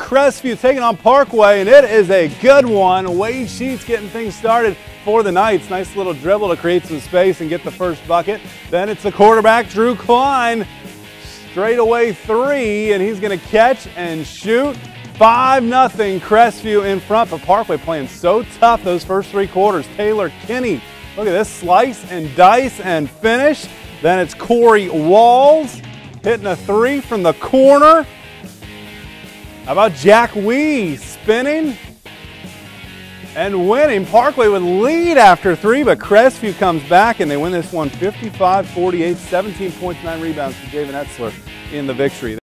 Crestview taking on Parkway, and it is a good one. Wade Sheets getting things started for the Knights. Nice little dribble to create some space and get the first bucket. Then it's the quarterback, Drew Klein. Straight away three, and he's going to catch and shoot. 5 nothing Crestview in front, but Parkway playing so tough those first three quarters. Taylor Kinney, look at this slice and dice and finish. Then it's Corey Walls hitting a three from the corner. How about Jack Wee spinning and winning? Parkway would lead after three, but Crestview comes back and they win this one 55 48, 17 points, 9 rebounds for Javen Etzler in the victory.